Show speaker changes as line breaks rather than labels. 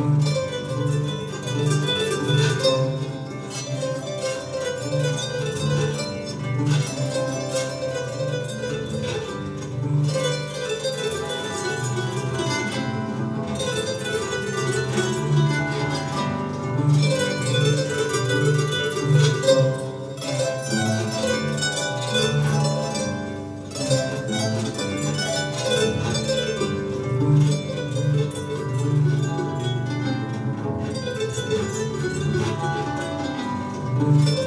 Música
Thank you.